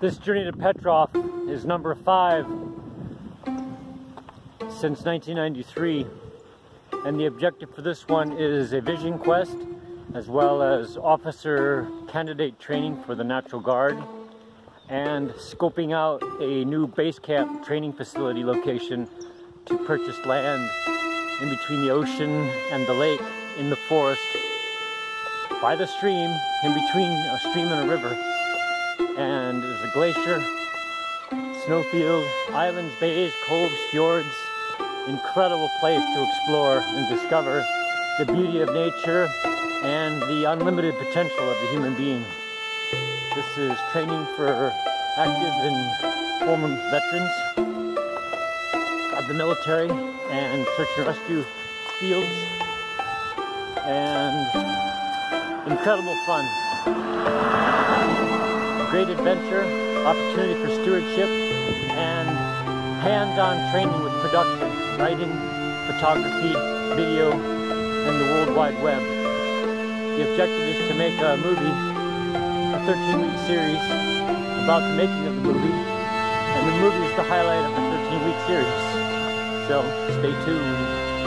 This journey to Petrof is number five since 1993 and the objective for this one is a vision quest as well as officer candidate training for the Natural Guard and scoping out a new base camp training facility location to purchase land in between the ocean and the lake in the forest by the stream in between a stream and a river and there's a glacier, snowfield, islands, bays, coves, fjords. Incredible place to explore and discover the beauty of nature and the unlimited potential of the human being. This is training for active and former veterans of the military and search and rescue fields and incredible fun great adventure, opportunity for stewardship, and hands-on training with production, writing, photography, video, and the World Wide Web. The objective is to make a movie, a 13-week series about the making of the movie, and the movie is the highlight of the 13-week series. So stay tuned.